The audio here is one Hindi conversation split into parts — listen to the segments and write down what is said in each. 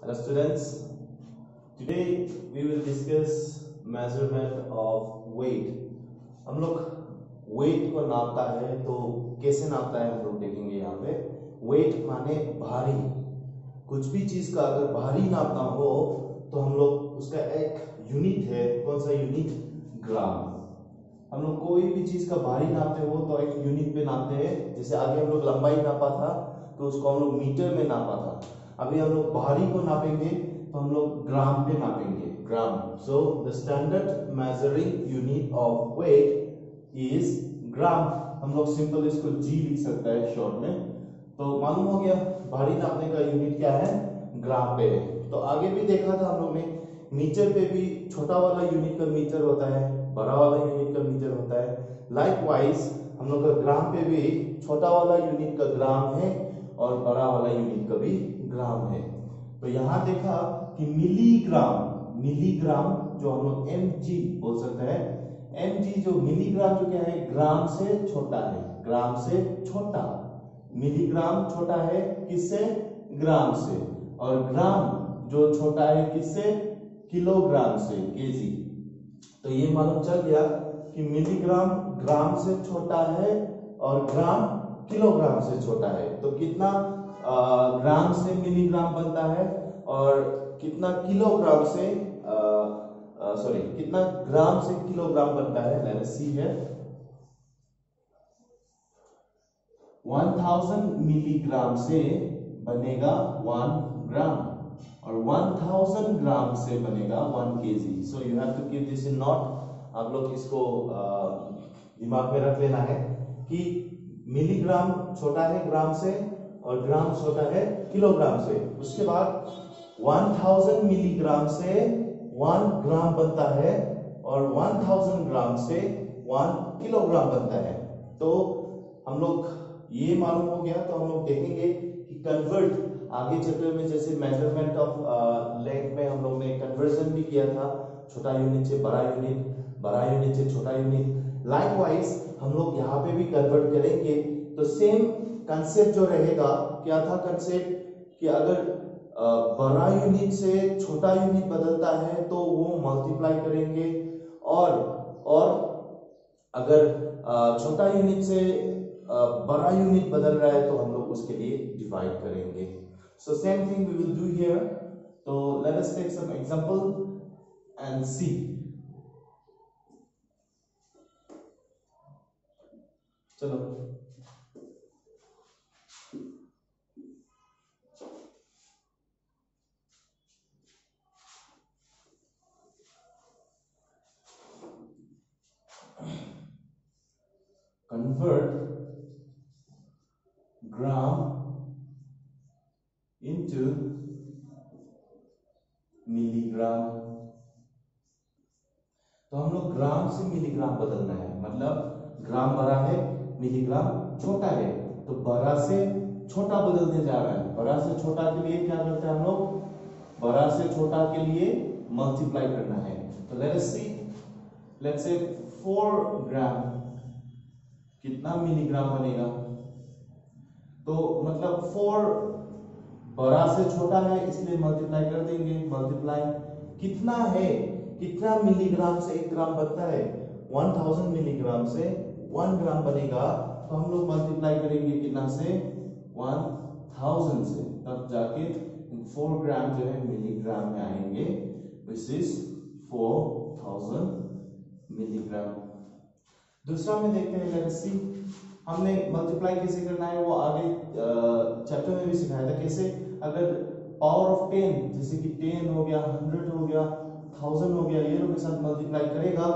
Hello students, today we will discuss measurement of weight. हम लोग weight को नापता है तो कैसे नापता है हम लोग देखेंगे यहाँ पे। Weight माने भारी। कुछ भी चीज़ का अगर भारी नापना हो तो हम लोग उसका एक यूनिट है कौन सा यूनिट ग्राम हम लोग कोई भी चीज़ का भारी नापते हो तो एक यूनिट पे नापते हैं। जैसे आगे हम लोग लंबाई नापा था तो उसको हम लोग मीटर में नापा था। अभी हम लोग भारी को नापेंगे तो हम लोग ग्राम पे नापेंगे। Gram. So the standard measuring unit of weight is gram. हम लोग सिंपल इसको जी लिख सकता है शॉर्ट में। तो मालूम हो गया भारी नापने का यूनिट क्या है? ग्राम पे है। तो आगे भी देखा था हम लोग ने, मीटर पे भी छोटा वाला यूनिट का मीटर होता है, बड़ा वाला यूनिट का मीटर होता है। लाइक वाइज हम लोग का ग्राम पे भी छोटा वाला यूनिट का ग्राम है और बड़ा वाला यूनिट का भी ग्राम है। तो यहाँ देखा कि मिलीग्राम मिलीग्राम जो हम लोग एम जी बोल सकते हैं। एम जी जो मिलीग्राम जो क्या है? ग्राम से छोटा है। ग्राम से छोटा। मिलीग्राम छोटा है किससे? ग्राम से। और ग्राम जो छोटा है किससे? किलोग्राम से, केजी। तो ये मालूम चल गया कि मिलीग्राम ग्राम से छोटा है और ग्राम किलोग्राम से छोटा है। तो कितना ग्राम से मिलीग्राम बनता है और कितना किलोग्राम से सॉरी कितना ग्राम से किलोग्राम बनता है? लेट्स सी है 1000 मिलीग्राम से बनेगा 1 ग्राम और 1000 ग्राम से बनेगा 1 KG so you have to keep this in note आप लोग इसको दिमाग में रख लेना है कि मिलीग्राम छोटा है ग्राम से और ग्राम छोटा है किलोग्राम से। उसके बाद 1000 मिलीग्राम से 1 ग्राम बनता है और 1000 ग्राम से 1 किलोग्राम बनता है। तो हम लोग ये मालूम हो गया तो हम लोग देखेंगे कि कन्वर्ट आगे चैप्टर में जैसे मेज़रमेंट ऑफ़ लेंथ में हम लोग ने कन्वर्जन भी किया था, छोटा यूनिट से बड़ा यूनिट बड़ा यूनिट से छोटा यूनिट लाइकवाइज हम लोग यहाँ पे भी कन्वर्ट करेंगे। तो सेम कंसेप्ट जो रहेगा, क्या था कंसेप्ट कि अगर बड़ा यूनिट से छोटा यूनिट बदलता है तो वो मल्टीप्लाई करेंगे। और और अगर छोटा यूनिट से बड़ा यूनिट बदल रहा है तो हम लोग उसके लिए डिवाइड करेंगे। So same thing we will do here तो let us take some example and see चलो। Convert gram into मिलीग्राम तो हम लोग ग्राम से मिलीग्राम बदलना है। मतलब ग्राम बड़ा है मिलीग्राम छोटा है। तो बड़ा से छोटा बदलने जा रहा है। बड़ा से छोटा के लिए क्या करते हैं हम लोग? बड़ा से छोटा के लिए मल्टीप्लाई करना है। तो लेट अस सी लेट्स से 4 ग्राम कितना मिलीग्राम बनेगा? तो मतलब फोर बड़ा से छोटा है, इसलिए मल्टीप्लाई कर देंगे। मल्टीप्लाई कितना है? कितना मिलीग्राम से एक ग्राम बनता है? 1000 मिलीग्राम से वन ग्राम बनेगा तो हम लोग मल्टीप्लाई करेंगे कितना से? 1000 से। तब जाके फोर ग्राम जो है मिलीग्राम में आएँगे। विच इज़ 4000 मिलीग्राम दूसरा में देखते हैं लेट्स हमने मल्टीप्लाई कैसे करना है, वो आगे चैप्टर में भी सिखाया था कैसे। अगर पावर ऑफ़ टेन जैसे कि टेन हो गया हंड्रेड हो गया थाउज़ेंड हो गया, ये लोग के साथ मल्टीप्लाई करेगा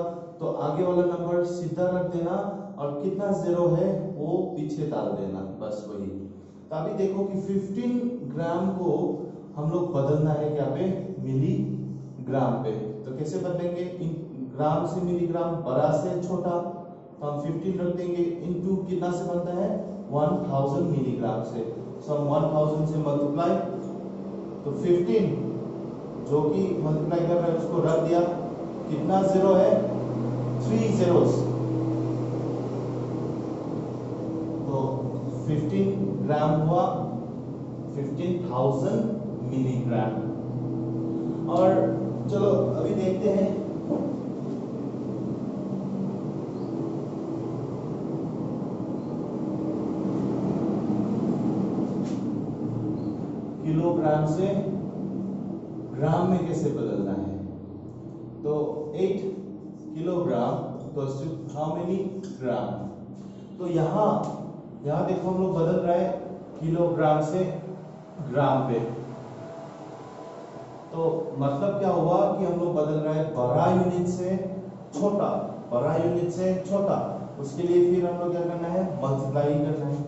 तो आगे वाला नंबर सीधा रख देना। और कितना ज़ीरो है वो पीछे डाल देना, बस वही। तो अभी देखो कि 15 ग्राम को हम लोग बदलना है क्या पे? मिली ग्राम पे। तो कैसे बदलेंगे? ग्राम से मिलीग्राम बड़ा से छोटा तो हम 15 रख देंगे। इनटू कितना से बनता है? 1000 मिलीग्राम से। सो हम 1000 से मल्टीप्लाई तो 15 जो कि मल्टीप्लाई कर रहा है, उसको रख दिया। कितना ज़ीरो है? थ्री जीरोस तो 15 ग्राम हुआ 15000 मिलीग्राम और चलो, अभी देखते हैं। किलोग्राम से ग्राम में कैसे बदलना है? तो eight kilogram to how many gram तो यहाँ यहाँ देखो हम लोग बदल रहे हैं किलोग्राम से ग्राम पे। तो मतलब क्या हुआ कि हम लोग बदल रहे हैं बड़ा यूनिट से छोटा, बड़ा यूनिट से छोटा। उसके लिए फिर हम लोग क्या करना है मल्टीप्लाई करना है।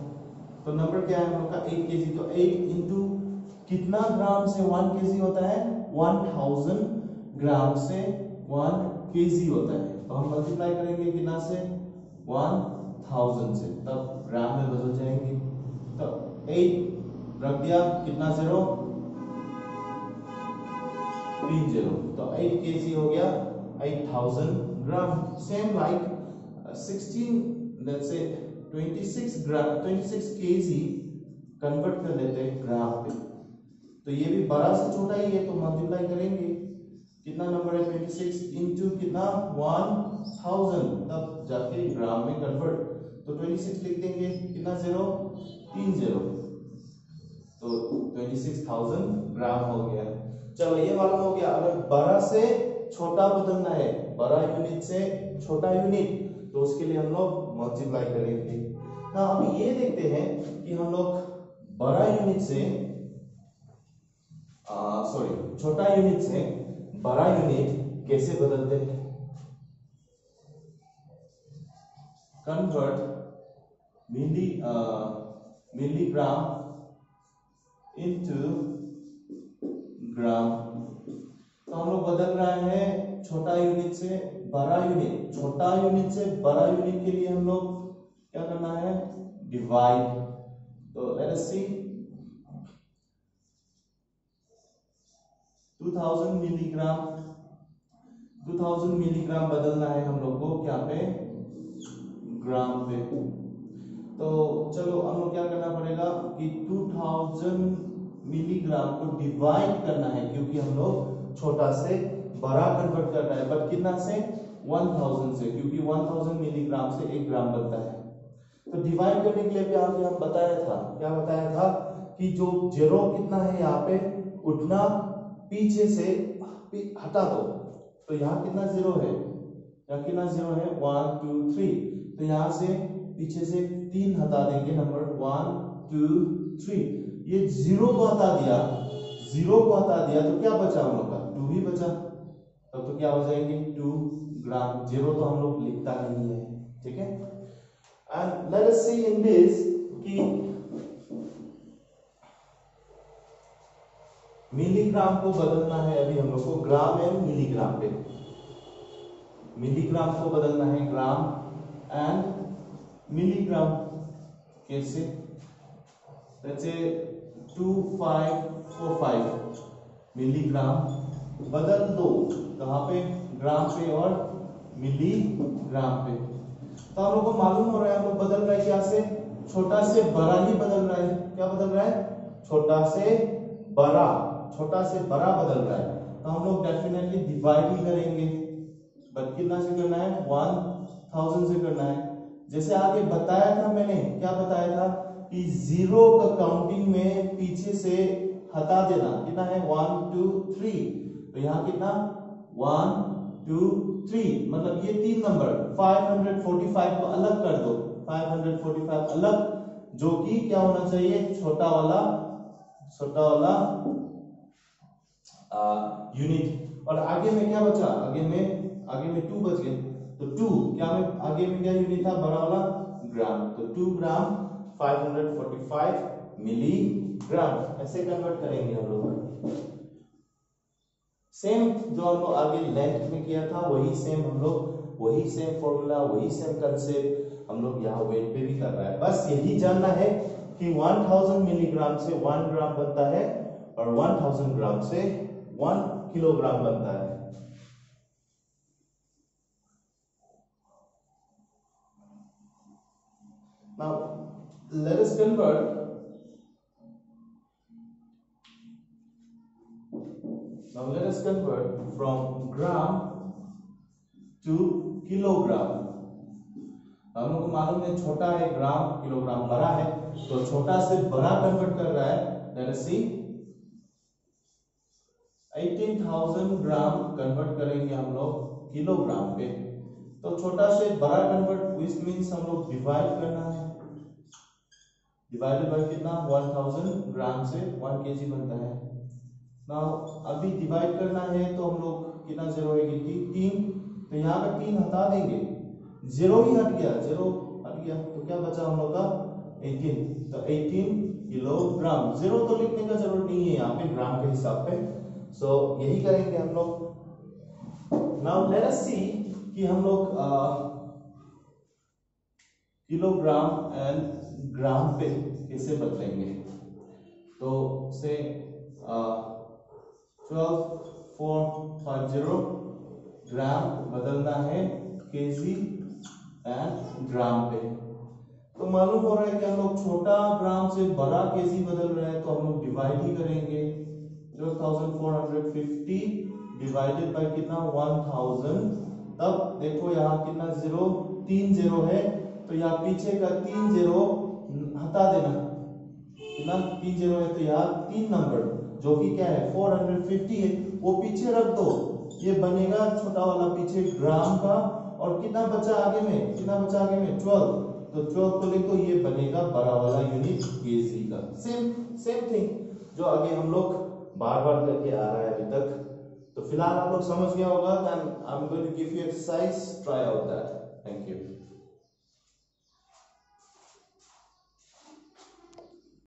तो नंबर क्या है हम लोग का? एट के तो एट इंटू कितना ग्राम से वन के होता है? वन थाउज़ेंड ग्राम से वन के होता है। तो हम मल्टीप्लाई करेंगे कितना से? वन थाउज़ेंड से। तब ग्राम में बदल जाएँगे। तो एट रख दिया, कितना ज़ीरो तीन ज़ीरो तो एट के हो गया eight thousand gram same like sixteen let's say twenty six gram twenty six K G convert कर लेते हैं ग्राम पे। तो ये भी बड़ा से छोटा ही है तो मल्टीप्लाई करेंगे। कितना नंबर है? ट्वेंटी सिक्स इंटू कितना? वन थाउज़ेंड तब जाके ग्राम में कन्वर्ट तो ट्वेंटी सिक्स लिख देंगे, कितना ज़ीरो तीन ज़ीरो तो ट्वेंटी सिक्स थाउज़ेंड ग्राम हो गया। चलो, ये मालूम हो गया। अगर बड़ा से छोटा बदलना है, बड़ा यूनिट से छोटा यूनिट तो उसके लिए हम लोग मल्टीप्लाई करेंगे। ना अब ये देखते हैं कि हम लोग बड़ा यूनिट से सॉरी छोटा यूनिट से बड़ा यूनिट कैसे बदलते हैं? Convert milli uh, milligram into ग्राम तो हम लोग बदल रहे हैं छोटा यूनिट से बड़ा यूनिट छोटा यूनिट से बड़ा यूनिट के लिए हम लोग क्या करना है? डिवाइड तो let us see 2000 milligram 2000 milligram बदलना है हम लोग को क्या पे? ग्राम पे. तो चलो हम लोग क्या करना पड़ेगा कि 2000 मिलीग्राम को डिवाइड करना है, क्योंकि हम लोग छोटा से बड़ा कन्वर्ट कर रहे हैं। बट कितना से? 1000 से, क्योंकि 1000 मिलीग्राम से एक ग्राम बनता है। तो डिवाइड करने के लिए भी आगे हम बताया था, क्या बताया था कि जो जेरो कितना है यहाँ पे? उठना पीछे से हटा दो। तो यहाँ कितना ज़ीरो है? यहाँ कितना ज़ीरो है? वन टू थ्री तो यहाँ से पीछे से तीन हटा देंगे नंबर वन टू थ्री ये ज़ीरो को हटा दिया ज़ीरो को हटा दिया तो क्या बचा हम लोग का? टू ही बचा। तब तो क्या हो जाएँगे? टू ग्राम ज़ीरो तो हम लोग लिखता नहीं है, ठीक है? And let us see in this कि मिलीग्राम को बदलना है अभी हम लोग को ग्राम एंड मिलीग्राम पे। मिलीग्राम को बदलना है ग्राम एंड मिलीग्राम कैसे? Let's say 2545 मिलीग्राम बदल दो कहाँ पे? ग्राम पे और मिलीग्राम पे। तो हम लोग को मालूम हो रहा है हम लोग बदल रहे क्या से? छोटा से बड़ा ही बदल रहा है। क्या बदल रहा है? छोटा से बड़ा। छोटा से बड़ा बदल रहा है। तो हम लोग डेफिनेटली डिवाइड ही करेंगे। बट कितना से करना है? वन थाउज़ेंड से करना है। जैसे आगे बताया था मैंने, क्या बताया था? कि ज़ीरो का काउंटिंग में पीछे से हटा देना, कितना है? वन टू थ्री तो यहाँ कितना? वन टू थ्री मतलब ये तीन नंबर 545 को अलग कर दो। 545 अलग, जो कि क्या होना चाहिए? छोटा वाला छोटा वाला यूनिट और आगे में क्या बचा? आगे में आगे में टू बच गए तो टू क्या में आगे में क्या यूनिट था बड़ा वाला ग्राम। तो टू ग्राम 545 मिलीग्राम ऐसे कन्वर्ट करेंगे हम लोग। सेम जो हम लोग आगे लेंथ में किया था, वही सेम हम लोग, वही सेम फॉर्मूला वही सेम कंसेप्ट हम लोग यहाँ वेट पे भी कर रहा है। बस यही जानना है कि 1000 मिलीग्राम से 1 ग्राम बनता है और 1000 ग्राम से 1 किलोग्राम बनता है। Let us convert Now let us convert from gram to kilogram. हम लोग को मालूम है छोटा है ग्राम किलोग्राम बड़ा है तो छोटा से बड़ा कन्वर्ट कर रहा है लेट अस सी 18000 ग्राम कन्वर्ट करेंगे हम लोग किलोग्राम पे। तो छोटा से बड़ा कन्वर्ट विच मींस हम लोग डिवाइड करना है। डिवाइडेड बाय कितना? 1000 ग्राम से 1 केजी बनता है। नाउ अभी डिवाइड करना है तो हम लोग कितना ज़ीरो होगी तीन। तो यहाँ पे तीन हटा देंगे। ज़ीरो ही हट गया। ज़ीरो हट गया। तो क्या बचा हम लोग का? 18 तो 18 किलोग्राम ज़ीरो तो लिखने का ज़रूरत नहीं है यहाँ पे ग्राम के हिसाब पे। सो so, यही करेंगे हम लोग। नाउ लेट अस सी कि हम लोग किलोग्राम एंड ग्राम पे कैसे बदलेंगे? तो say twelve four five zero gram बदलना है केजी एंड ग्राम पे। तो मालूम हो रहा है कि हम लोग छोटा ग्राम से बड़ा केजी बदल रहे हैं तो हम लोग डिवाइड ही करेंगे। जो डिवाइडेड बाई कितना? वन थाउज़ेंड तब देखो यहाँ कितना? ज़ीरो तीन ज़ीरो है। तो यहाँ पीछे का तीन ज़ीरो हटा देना। कितना तीन ज़ीरो है तो यहाँ तीन नंबर। जो कि क्या है 450 है, वो पीछे रख दो। ये बनेगा छोटा वाला पीछे ग्राम का। और कितना बचा आगे में? कितना बचा आगे में? 12 तो 12 को लिखो ये बनेगा बड़ा वाला यूनिट केजी का। सेम सेम थिंग जो आगे हम लोग बार बार करके आ रहा है अभी तक। तो फ़िलहाल आप लोग समझ गया होगा I am going to give you exercise try out that thank you